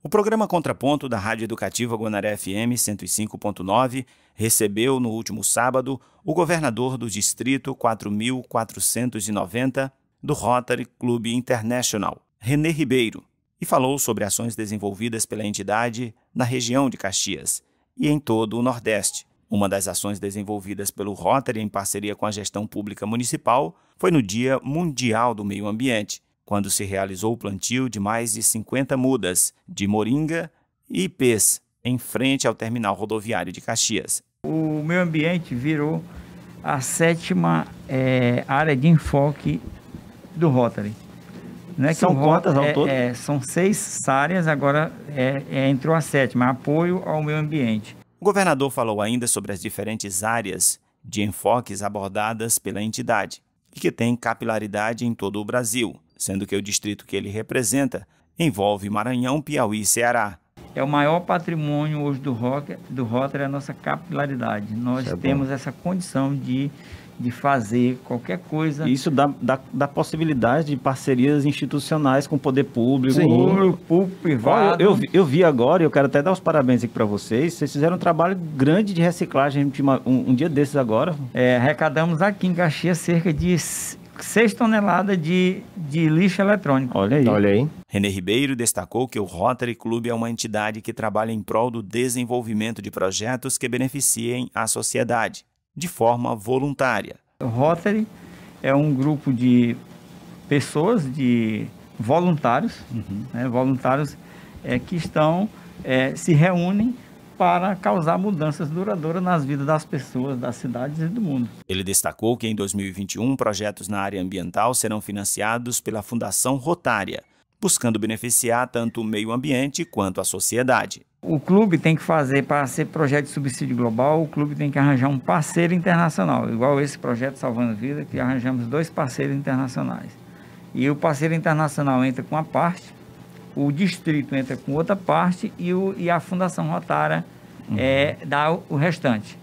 O programa Contraponto da Rádio Educativa Guanaré FM 105.9 recebeu no último sábado o governador do distrito 4490 do Rotary Club International, René Ribeiro, e falou sobre ações desenvolvidas pela entidade na região de Caxias e em todo o Nordeste. Uma das ações desenvolvidas pelo Rotary em parceria com a gestão pública municipal foi no Dia Mundial do Meio Ambiente, quando se realizou o plantio de mais de 50 mudas de moringa e ipês em frente ao terminal rodoviário de Caxias. O meio ambiente virou a sétima é, área de enfoque do Rotary. Não é são quantas ao é, todo? É, são seis áreas, agora é, é, entrou a sétima, apoio ao meio ambiente. O governador falou ainda sobre as diferentes áreas de enfoques abordadas pela entidade e que tem capilaridade em todo o Brasil, sendo que o distrito que ele representa envolve Maranhão, Piauí e Ceará. É o maior patrimônio hoje do, rock, do Rotary, é a nossa capilaridade. Nós é temos bom. essa condição de, de fazer qualquer coisa. Isso dá, dá, dá possibilidade de parcerias institucionais com o poder público. Sim. Público, público, privado. Eu, eu, eu, vi agora, eu quero até dar os parabéns aqui para vocês. Vocês fizeram um trabalho grande de reciclagem um, um dia desses agora. É, arrecadamos aqui em Caxias cerca de 6 toneladas de, de lixo eletrônico. Olha aí. Olha aí. René Ribeiro destacou que o Rotary Club é uma entidade que trabalha em prol do desenvolvimento de projetos que beneficiem a sociedade, de forma voluntária. O Rotary é um grupo de pessoas, de voluntários, uhum. né, voluntários é, que estão, é, se reúnem para causar mudanças duradouras nas vidas das pessoas, das cidades e do mundo. Ele destacou que em 2021 projetos na área ambiental serão financiados pela Fundação Rotária, buscando beneficiar tanto o meio ambiente quanto a sociedade. O clube tem que fazer, para ser projeto de subsídio global, o clube tem que arranjar um parceiro internacional, igual esse projeto Salvando Vida, que arranjamos dois parceiros internacionais. E o parceiro internacional entra com a parte o distrito entra com outra parte e, o, e a Fundação Rotária uhum. é, dá o, o restante.